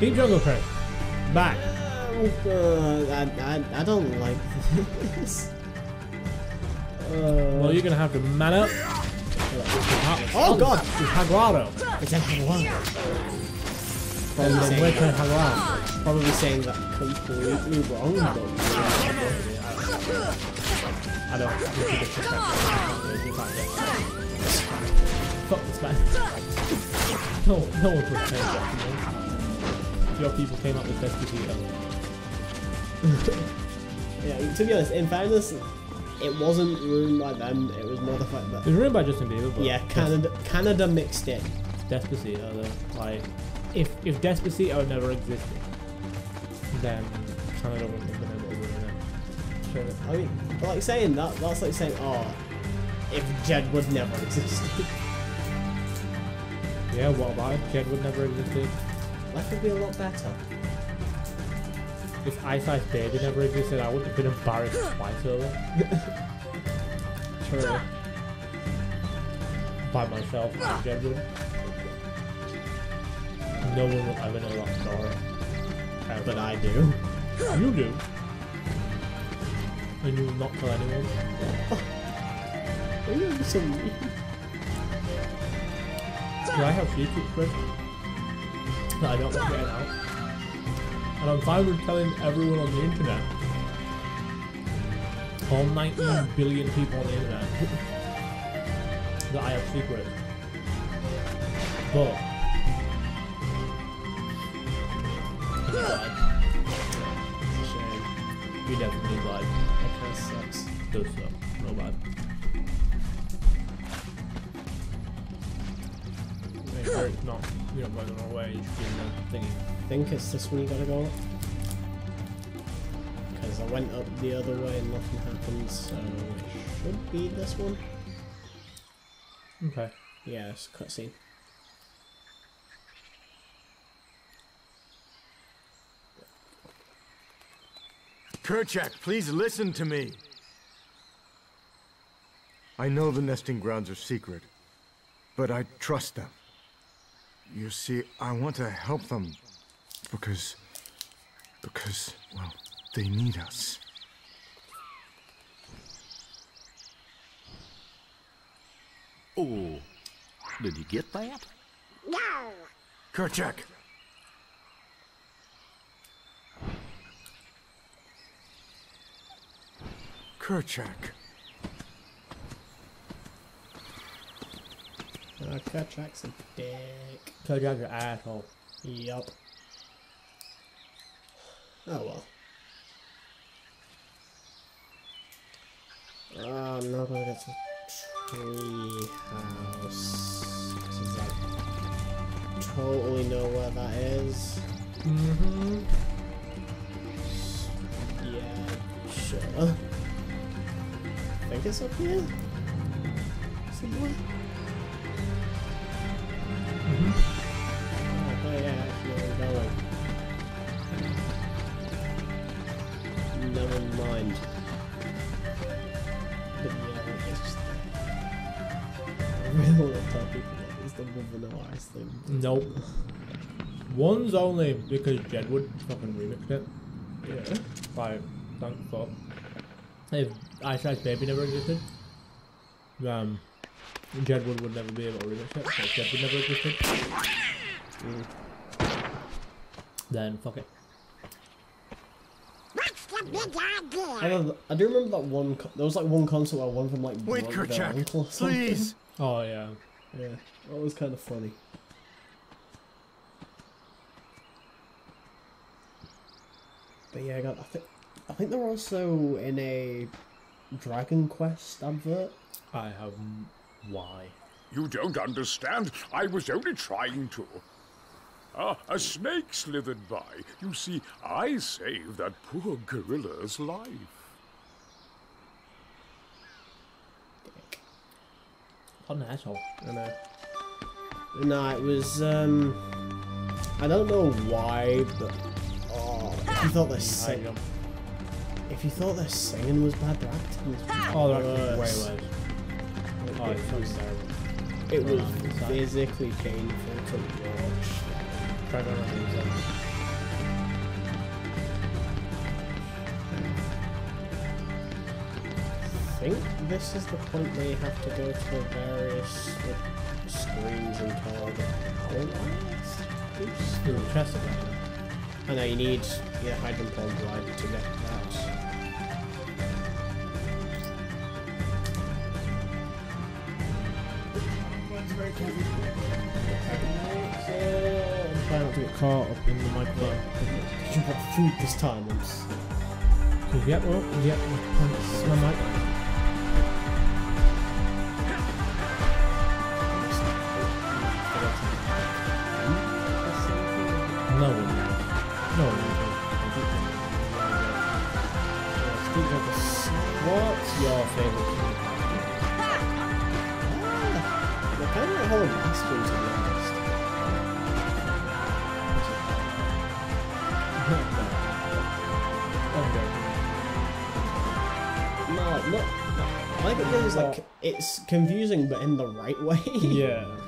Deep Jungle Crit. Back. Uh, I, I, I don't like this. Uh, Well, you're gonna have to man up. oh god! With Haguaro. It's a one. And Probably then saying, where can Haguaro? probably saying that completely wrong, but I don't. It's. You can't Fuck this man. No, no one would change that. You? Your people came up with Despacito. yeah. To be honest, in fairness, it wasn't ruined by them. It was more the fact that... It was written by Justin Bieber, but yeah, Canada Canada mixed in. Despacito though. Like, if if Despacito never existed, then Canada wouldn't have been able to ruin it. Sure. I mean, but like saying that, that's like saying, oh, if Jed would never existed, Yeah, what about if would never existed? Life would be a lot better. If Ice Ice Baby never existed, I would have been embarrassed twice over True. by myself and Jedward. No one will ever know that story. Ever. But I do. You do. And you will not tell anyone. Are you some Do I have secrets, Chris? That I don't want getting out. And I'm fine with telling everyone on the internet. All 19 billion people on the internet. that I have secrets. But. You definitely lied. That kind of sucks. Does suck. Real bad. You know, going the wrong way. You should be in the thingy. I think it's this one you gotta go. Because I went up the other way and nothing happened, so it should be this one. Okay. Yeah, it's a cutscene. Kerchak, please listen to me. I know the nesting grounds are secret, but I trust them. You see, I want to help them because. because, well, they need us. Oh, did you get that? No! Kerchak! Kerchak. Kerchak's a dick. I'm your asshole. Yup. Oh well. Uh, I'm not gonna get to tree house. I totally know where that is. Mm-hmm. Yeah, sure. I think it's up here. Vanilla ice thing. Nope. One's only because Jedward fucking remixed it. Yeah. Like, thank fuck. If Ice Ice Baby never existed, um, Jedward would never be able to remix it. So if Jedward never existed, Mm. then fuck it. What's the big idea? I, remember, I do remember that one. There was like one concert where one from like Wait, broke their Kerchak, ankle or please! Oh yeah. Yeah, that was kind of funny. But yeah, I got. I think. I think they're also in a Dragon Quest advert. I have. Why? You don't understand. I was only trying to. Ah, a snake slithered by. You see, I saved that poor gorilla's life. What an asshole. I know. No, it was. um... I don't know why, but. Oh, if you thought the sing- if you thought the singing was bad, the acting was Oh, that's worse. way worse. Oh, It it's was- fucking terrible. It was it's sad. physically painful to watch. Try think this is the point where you have to go the various like, screens and the Howlers? Oops. Chest again. I know you need yeah, Hydron Pond Glide to get that. I'm trying not to get caught up in the microphone. You got food this time. Yep, well, yep, my mic. No. No What's your favourite Kingdom Hearts They're kind of like Hollow Bastion, to be honest. No, no, no. I it because like it's confusing, but in the right way. Yeah.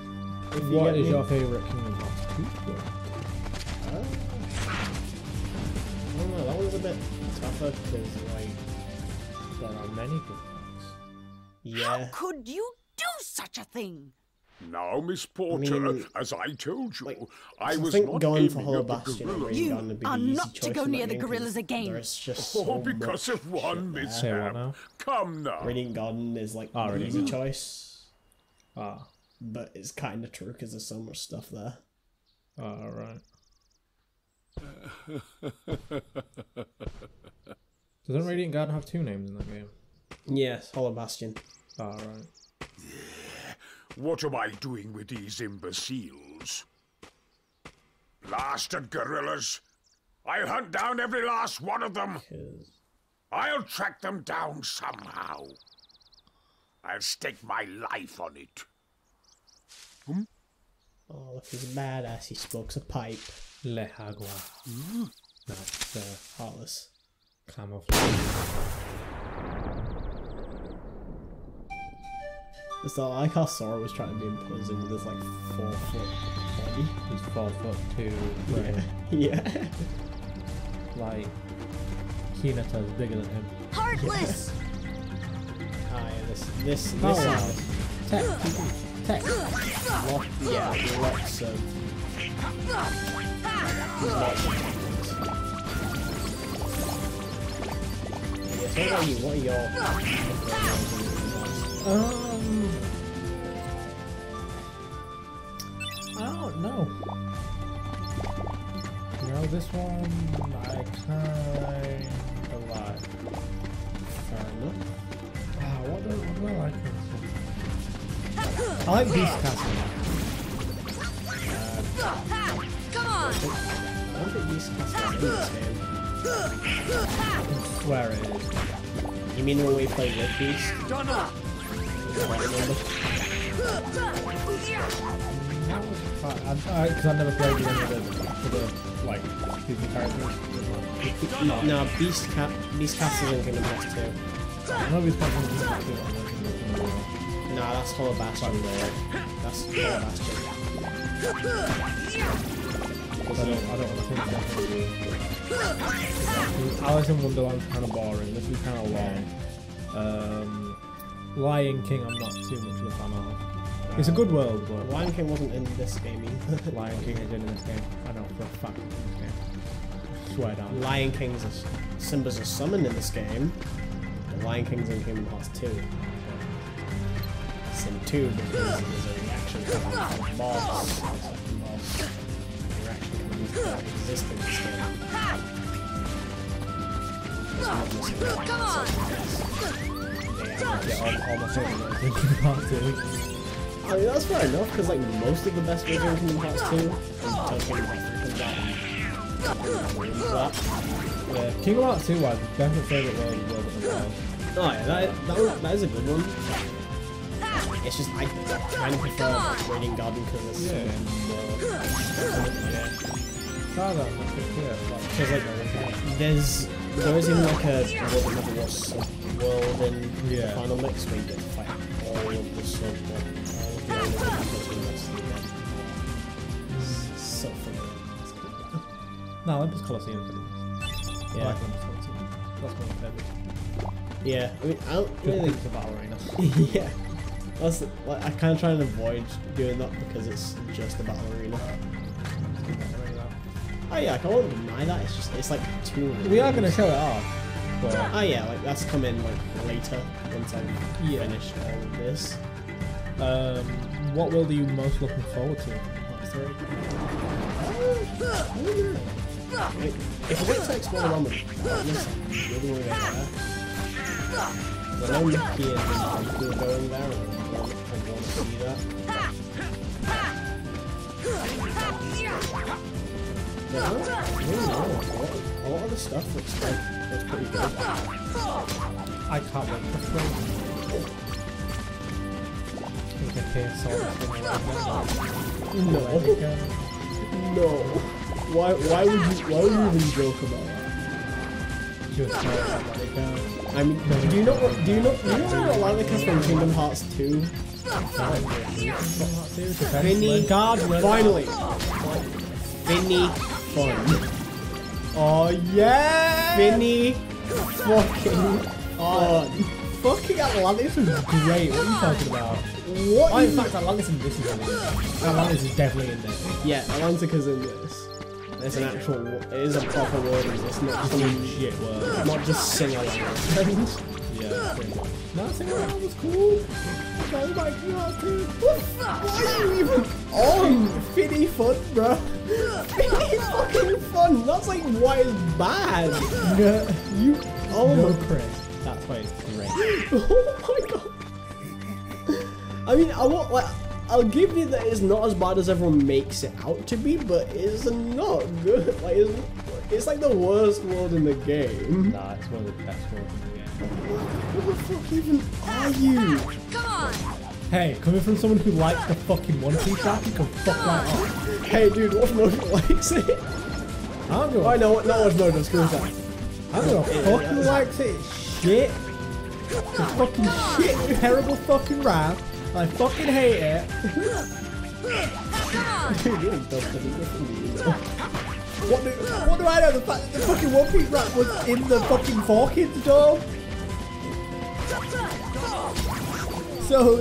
If you What get is me. your favourite Kingdom Hearts 2? I don't know. That one's a bit tougher because like There are many good ones. How yeah. could you do such a thing? Now, Miss Porter, mean, as I told you, like, I I was think not going for aiming Hollow Bastion and gorilla. You Gun would be the are not to go near the gorillas again. There's just Oh, because much of one shit Say now? Come now. Radiant Garden is like Ah, the Radiant easy Garden. choice, Ah, but it's kind of true because there's so much stuff there. ah, right. Doesn't Radiant Garden have two names in that game? Yes, Hollow Bastion. Ah, right. What am I doing with these imbeciles? Blasted gorillas! I'll hunt down every last one of them! 'cause- I'll track them down somehow. I'll stake my life on it. Oh, look, he's a badass. He smokes a pipe. Le Hagua. That's uh, Heartless. camouflage. It's not like how Sora was trying to be imposing with his like four foot body. He's four foot two. Right. Yeah. Like, Hinata's bigger than him. Heartless! Ah, yeah, this this this Oh, is Tech. Tech. yeah, lots. Yeah, so what are you? What are your? Um. I don't know. You know, this one I kind of like. I like Beast Castle. Come on! I don't think these cast are in this game. I swear it is. You mean when we played with Beast? Done up! Don't remember. That was fun. Because I, have never played with any of the, the like, Disney characters. No, Beast Cat, Beast Castle in Kingdom Hearts 2. I know Beast Castle is Disney too. I know Kingdom No, that's Hollow Bastion there. That's Hollow Bastion. Because I don't, I don't want to think that. Alice in Wonderland's kind of boring. This is kind of long. Um, Lion King, I'm not too much of a fan of. It's a good world, but Lion King wasn't in this game either. Lion King is in this game. I know for a fact it's in this game. Swear down. Lion King's a, Simba's a summon in this game. The Lion King's in Kingdom Hearts 2. It's in 2 because there's a reaction coming from second boss. The reaction coming in. My in Kingdom Hearts 2. I mean, that's fair enough, because like most of the best videos in Kingdom Hearts 2 until Kingdom Hearts 3 comes out. Yeah, Kingdom Hearts 2 was definitely favourite world World of the Wild. oh yeah, that, that, that is a good one. It's just, uh, I kind of prefer like, Radiant Garden because it's Yeah. yeah. Saga, that's pretty Because like there's there is even like a world that never world in Yeah. the final mix where you get to fight all of the sub like, all of the enemies in the rest of the game. It's So fun. no, Olympus Coliseum. is pretty nice. I Yeah. like Olympus Coliseum. That's my favourite. Yeah, I mean, I don't Good really things about arena. yeah. That's like I kind of try and avoid doing that because it's just a battle arena. Oh yeah, I won't deny that. It's just it's like too. We are gonna show it off, but Oh yeah, like that's come in like later once I've Yeah. finished all of this. um, what world are you most looking forward to? That's three. Like, if it takes the realm of darkness, I really want to go there. I know Mickey and Riku are going there, want, to see that. Know. A lot, of the stuff looks like pretty good. I can't wait for three. We can hear the No, no. Why? Why would you? Why would you even joke about that? Just let it go. I mean, do you know what? Do you know? Do you know Atlanticus from Kingdom Hearts 2? Finny, God, finally, Finny fun. Oh yeah! Finny fucking fun. Fucking Atlantis was great. What are you talking about? What? Oh, in fact, Atlantis in this is in there. Atlantis is definitely in there. yeah, Atlantica's in this. There's an actual. It is a proper word in this, not just some Shit word. not just sing things. Yeah, pretty good. No, around was cool. Oh my god, dude. Why are you even on Finny fun, bro? Finny fucking fun. That's like why it's bad. No, You. Oh no, my Chris. That's why it's great. Oh my god. I mean, I won't like. I'll give you that it's not as bad as everyone makes it out to be, but it's not good. Like, it's, it's like the worst world in the game. Nah, it's one of the best worlds in the game. Who the fuck even are you? Come on! Hey, coming from someone who likes the fucking One Piece rap, you can fuck that off. Hey, dude, Watch Mojo likes it. I don't give I a, know, not Watch Mojo, screw that. I don't give a fuck who likes it. Shit. It's fucking shit, terrible fucking rap. I fucking hate it. What do, what do I know? The fact that the fucking One Piece rap was in the fucking 4Kids dome? So,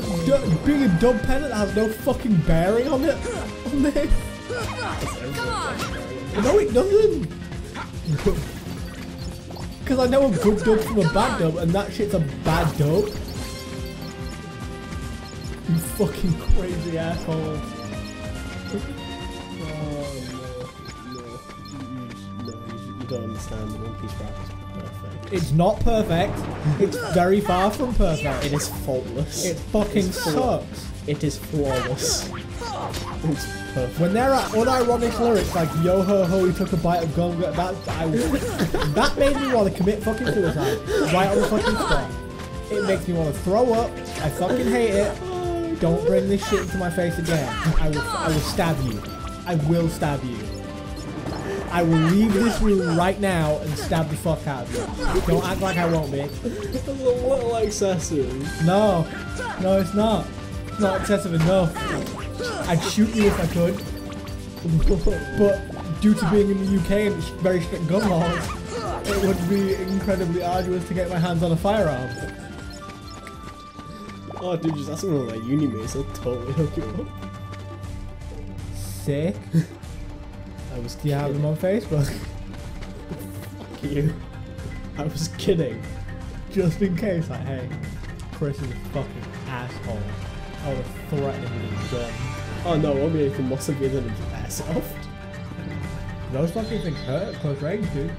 being a dumb pedant has no fucking bearing on it. On this. Come on! No, it doesn't. Because I know a good dub from a bad dub, and that shit's a bad dub. You fucking crazy asshole. Oh, no, no. You, you, no, you, you don't understand. The One Piece rap is perfect. It's not perfect. It's very far from perfect. It is faultless. It fucking sucks. It is flawless. It's perfect. When there are unironic lyrics like "Yo ho ho, he took a bite of gum," that I, that made me want to commit fucking suicide right on the fucking spot. It makes me want to throw up. I fucking hate it. Don't bring this shit into my face again. I will. I will stab you. I will stab you. I will leave this room right now and stab the fuck out of you. Don't act like I won't be. It's a little excessive. No, no, it's not. It's not excessive enough. I'd shoot you if I could, but due to being in the UK and its very strict gun laws, it would be incredibly arduous to get my hands on a firearm. Oh, dude, just ask me one of my uni mates. I'll totally hook you up. Sick. I was Do you have them on Facebook? Fuck you. I was kidding. Just in case, like, hey, Chris is a fucking asshole. I would have threatened him with a gun. Oh no, won't be anything more severe than a airsoft. Those fucking things hurt at close range, dude.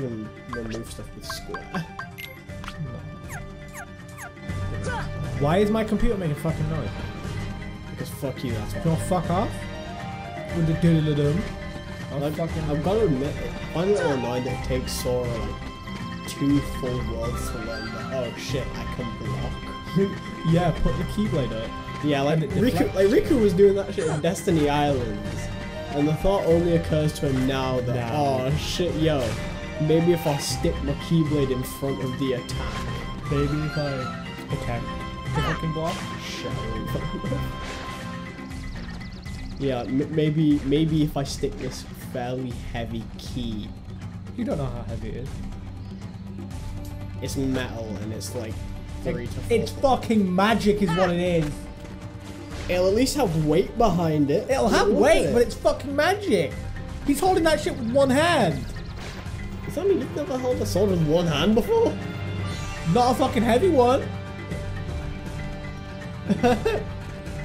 Even remove stuff with square. Why is my computer making fucking noise? Because fuck you, that's why. to fuck off? With the doodle dum. Like, I've got to admit, I find it annoying that it takes Sora like two full worlds to learn that. Oh shit, I can block. yeah, put the keyblade up. Yeah, like Riku, like Riku was doing that shit in Destiny Islands, and the thought only occurs to him now that oh shit, yo, maybe if I stick my Keyblade in front of the attack. Maybe if I attack. the fucking block. yeah, m- maybe maybe if I stick this fairly heavy key, You don't know how heavy it is. it's metal and it's like three to four. It's fucking magic, is what it is. It'll at least have weight behind it. It'll have weight, it. but it's fucking magic. He's holding that shit with one hand. Does that you've never held a sword with one hand before? Not a fucking heavy one.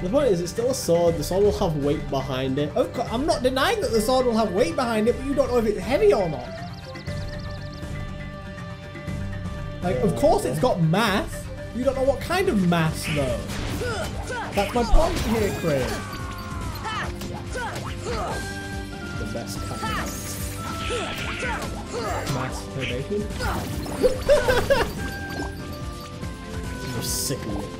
The point is, it's still a sword. The sword will have weight behind it. Of course, I'm not denying that the sword will have weight behind it, but you don't know if it's heavy or not. Like, of course it's got mass. You don't know what kind of mass, though. That's my point here, Chris. The best kind. Masturbation? You're sick of it.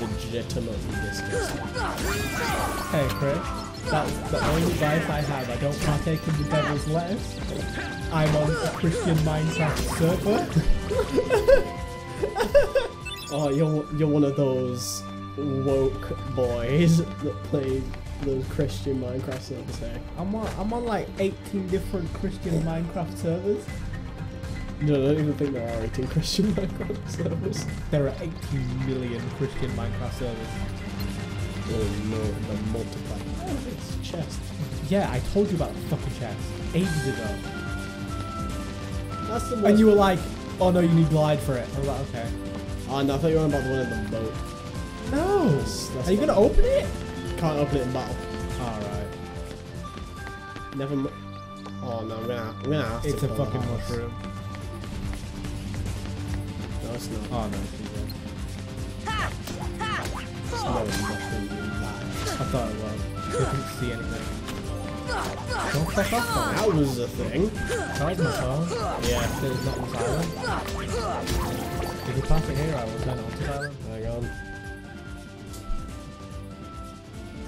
Legitimately disgusting. Hey, Chris. That's the only advice I have. I don't partake in the devil's lettuce. I'm on a Christian Minecraft server. Oh, you're you're one of those woke boys that play those Christian Minecraft servers. I'm on, I'm on like 18 different Christian Minecraft servers. No, I don't even think there are 18 Christian Minecraft servers. There are 18 million Christian Minecraft servers. Oh no, the multiply. Oh, it's chest. Yeah, I told you about the fucking chest ages ago. That's the And you were like, oh no, you need glide for it. I was like, okay. Oh, no, I thought you were on about the one in the boat. No. That's- that's Are you gonna open it? Can't open it in battle. Alright. Never. m- Oh no, I'm gonna, I'm gonna have It's to. a fucking that mushroom. No, it's not. Oh no, it's not. It's no mushroom. I thought it was. I couldn't see anything. Don't fuck off, man. That was the thing. Charge my phone. Yeah. Said it's not on silent. If you pass it here, I will turn it on to silent. Hang on.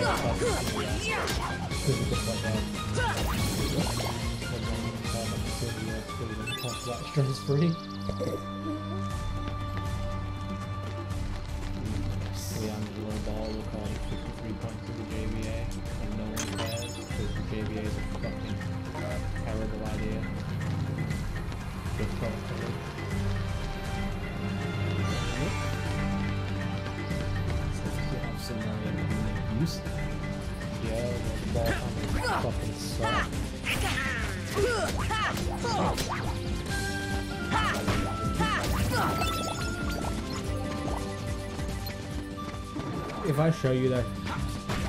to figure out. Stress free. LaMelo Ball recorded 53 points to the JBA, and no one cares because the JBA is a fucking terrible idea. If I show you that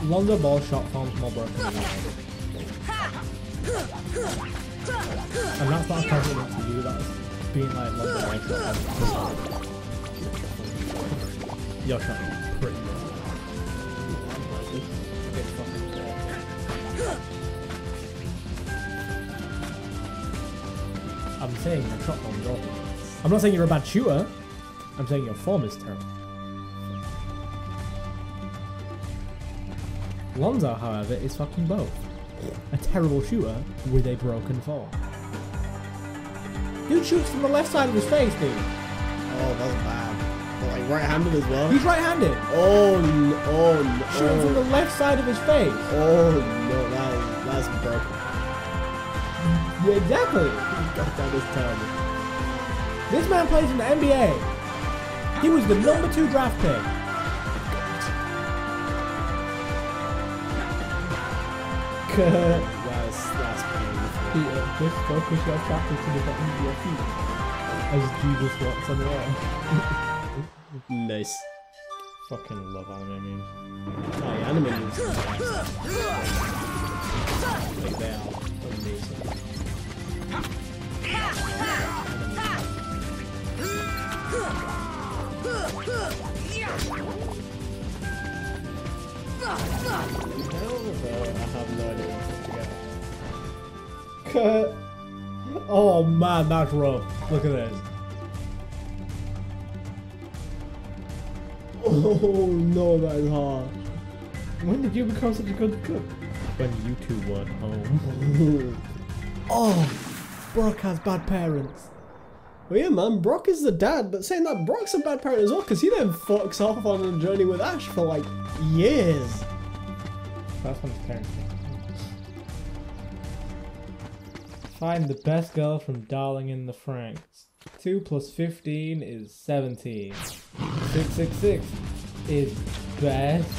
Lonzo Ball shot forms more broken that's not a compliment to you, that's being like Lonzo Ball shot. Your shot pretty good. I'm saying form is awful. I'm not saying you're a bad shooter. I'm saying your form is terrible. Lonzo, however, is fucking both. A terrible shooter with a broken form. Dude shoots from the left side of his face, dude. Oh, that's bad. But like right-handed as well. He's right-handed. Oh no! Oh no! Shooting from the left side of his face. Oh no! That is, that's broken. Yeah, exactly. God, that is terrible. This man plays in the NBA. He was the number two draft pick. That's that's painful. Peter, just focus your chakra to the bottom of your feet. As Jesus walks on the wall. Nice. Fucking love anime memes. Oh, yeah, anime memes are the best. Like they are amazing. Cut. Oh man, that's rough. Look at this. Oh no, that is hard. When did you become such a good cook? When you two weren't home. Oh, Brock has bad parents. Well, yeah, man, Brock is the dad, but saying that Brock's a bad parent as well, because he then fucks off on a journey with Ash for like years. That's when his parents. Find the best girl from Darling in the Franxx. 2 plus 15 is 17. 666 is best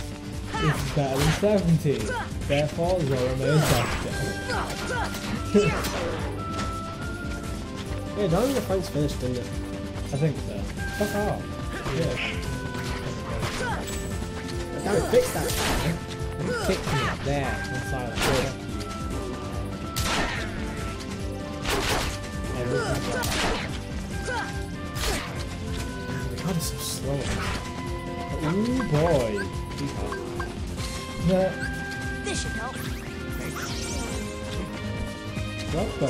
is better than 17. Therefore, Zora May is better. Yeah, Darling in the Franxx finished, didn't it? I think so. Fuck off. Yeah. Damn it, fix that. Kick me there. I'm silent. Yeah. And look at that. The god is so slow. Ooh boy. He's. Yeah. This should help. What the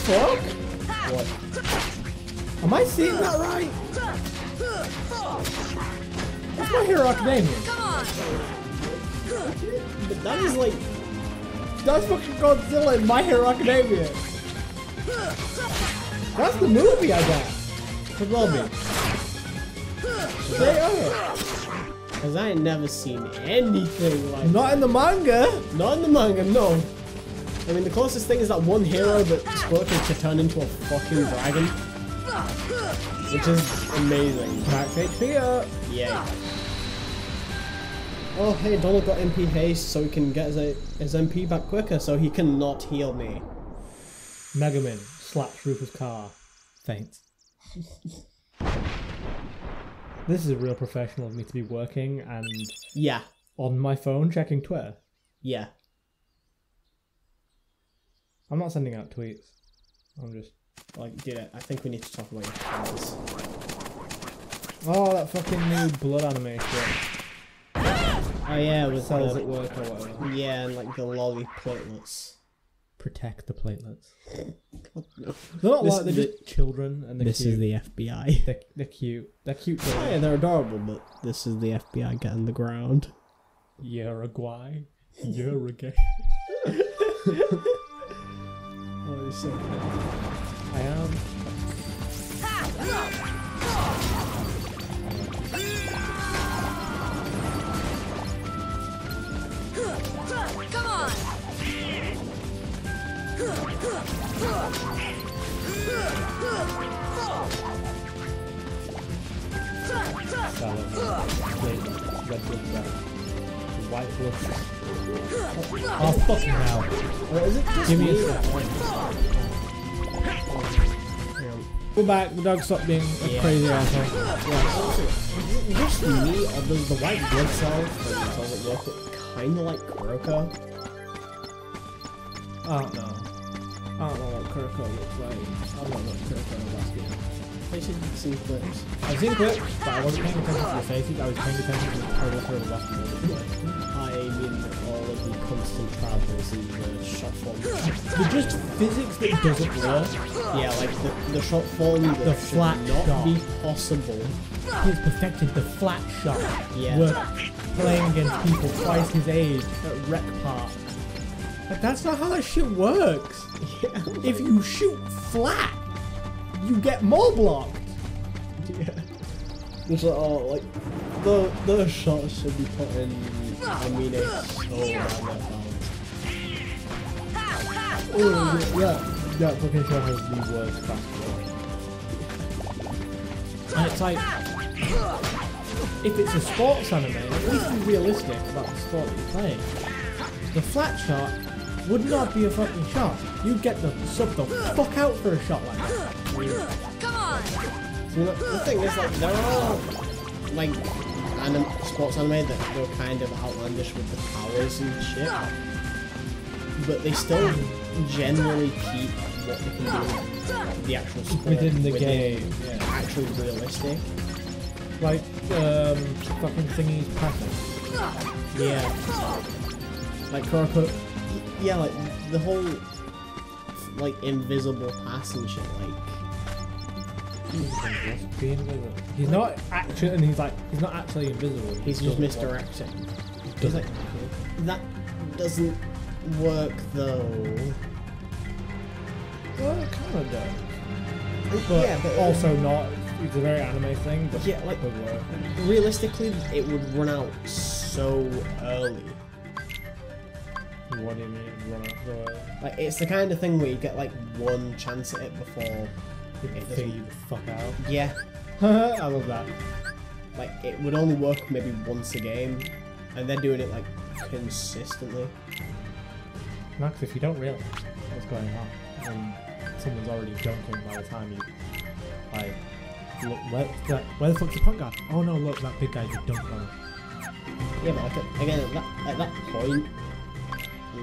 fuck? What? Am I seeing that right? That's my Hero. Come on! But that is like, That's fucking Godzilla in My Hero Academia. That's the movie I got. For Robbie. Straight up. because I ain't never seen anything like Not in the manga. Not in the manga, no. I mean, the closest thing is that one hero that Squirtle to turn into a fucking dragon. Which is amazing. HP up. Yeah. Oh, hey, Donald got MP haste so he can get his, his MP back quicker so he cannot heal me. Megaman slaps Rufus' car. Faint. this is a real professional of me to be working and Yeah. on my phone checking Twitter. Yeah. I'm not sending out tweets. I'm just. Like, dude, I think we need to talk about your friends. Oh, that fucking new blood animation. Oh, yeah, with Cells at work or whatever. Yeah, and like the lolly platelets. Protect the platelets. They're not This- like they're just children and they're This cute. is the FBI. They're, they're cute. They're cute. Oh, yeah, children. they're adorable, but this is the FBI getting the ground. Uruguay. Uruguay. So funny. I am. Go back. The dog stopped being a Yeah. crazy asshole. Yeah. Just me, or does the white blood cells that doesn't look kind of like Kuroko? I don't know. I don't know what Kuroko looks like. I don't know what Kuroko looks like. I should see clips. I've seen clips, but I wasn't paying attention to the faces. I was paying attention to the terrible, terrible basketball looks like. Mean, all of the constant travels and the shot form. They're just physics that doesn't work. Yeah, like the, the shot form The flat not shot. be possible. He's perfected the flat shot. Yeah. We're playing against people twice his age at rec park. But that's not how that shit works. Yeah. If you shoot flat, you get more blocked. Yeah. It's like, oh, like, the, the shots should be put in, I mean, it's so bad um, Oh, yeah, that fucking show has the worst basketball. And it's like, if it's a sports anime, at least be realistic about the sport that you're playing. The flat shot would not be a fucking shot. You'd get the sub the fuck out for a shot like that. Come on! You know, the thing is, like, there are, like, anim- sports anime that go kind of outlandish with the powers and shit. But they still generally keep what they can do the actual sport Within the game, yeah. actually realistic. Like, um, fucking thingy's passing. Yeah. Like Kuroko. Yeah, like the whole like invisible pass and shit. Like Invisible. He's not actually, and he's like, he's not actually invisible. he's just misdirecting. He's like that doesn't work though. Well, it kind of does. Uh, but yeah, but also not. It's a very anime thing, but Yeah, like- realistically, it would run out so early. What do you mean? Run out the Like it's the kind of thing where you get like one chance at it before figure you the fuck out. Yeah, I love that. like it would only work maybe once a game, and they're doing it like consistently. Max, if you don't realize what's going on, and someone's already dunking by the time you, like, look, where, like, where the fuck's the point guy? Oh no, look, that big guy just dunked on. Yeah, but like again, at that, at that point,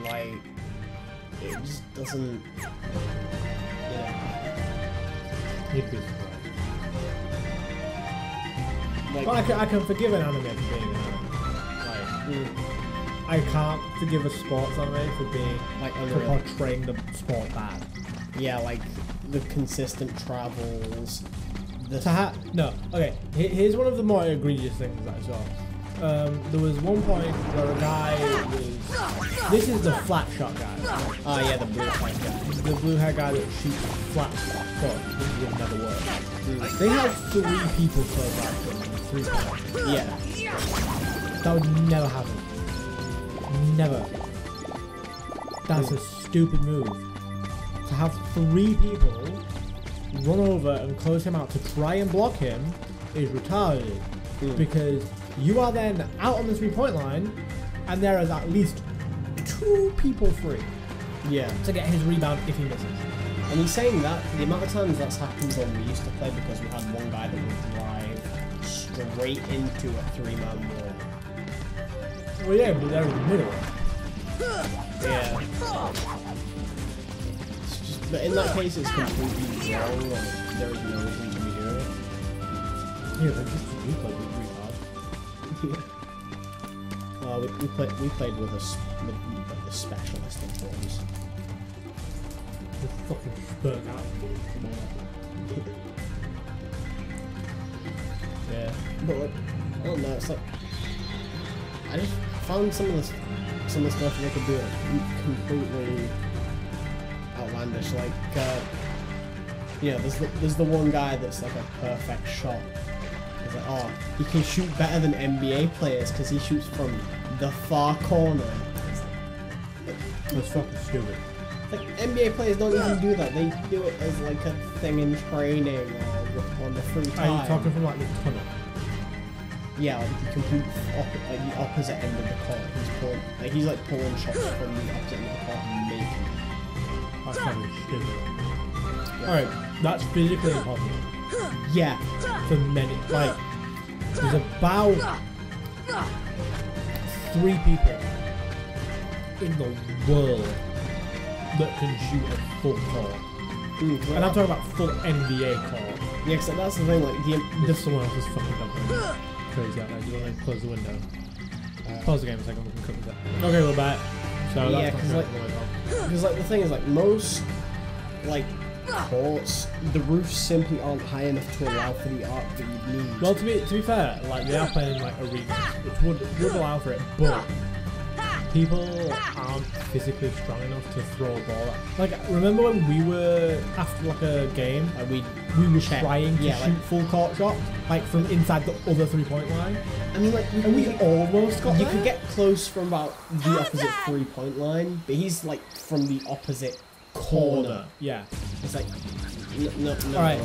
like it just doesn't. You know, You'd be surprised. like, But I can, I can forgive an anime for being an anime. Like, mm, I can't forgive a sports anime for being, like for portraying the sport bad. Yeah, like the consistent travels. The ha- no, okay. Here's one of the more egregious things that I saw. Um, there was one point where a guy was. This is the flat shot guy. oh yeah, the blue light guy. The blue hair guy that shoots flat shot. This would never work. They had three people for them. Three people. Yeah, That would never happen. Never. That's a stupid move. To have three people run over and close him out to try and block him is retarded. Hmm. Because you are then out on the three point line and there is at least two people free yeah. to get his rebound if he misses. And he's saying that the amount of times that's happened when we used to play because we had one guy that would drive straight into a three-man wall. Well, yeah, but they're in the middle. Yeah. Just, but in that case, it's completely wrong. there is no reason to be doing it. Yeah, they're just we Uh, we, we played we played with a with, like, the specialist in forms. Just fucking spurt out. Yeah. But like, I don't know. It's like I just found some of the some of the stuff they could do like, completely outlandish. Like, uh, you know, there's the, there's the one guy that's like a perfect shot. It's like, oh, he can shoot better than NBA players because he shoots from the far corner. That's fucking stupid. like NBA players don't even do that. They do it as like a thing in training or on the free time. Are you talking from like the tunnel? Yeah, like the complete oppo- like the opposite end of the court. He's pulling, like he's like pulling shots from the opposite end of the court and making. That's fucking stupid. Alright, that's physically impossible. Yeah, For many, like, there's about three people in the world that can shoot a full court. mm, And I'm talking about full NBA court. yeah. Cause that's the thing. Like the, the someone else is fucking dumping crazy out there, do you want to close the window? Pause the game a second, we can cover that. Okay, we're back. So Yeah, that's not like- because like the thing is like most like courts, the roofs simply aren't high enough to allow for the arc that you'd need. Well, to be to be fair, like they are playing like arenas, which would would allow for it, but people aren't physically strong enough to throw a ball. At. Like, remember when we were after like a game, like we, we were Check. trying to Yeah, shoot like- full court shot, like from inside the other three point line, I mean like and we almost got You there. could get close from about the opposite three point line, but he's like from the opposite corner. corner. Yeah. It's like, no, no, no. All right.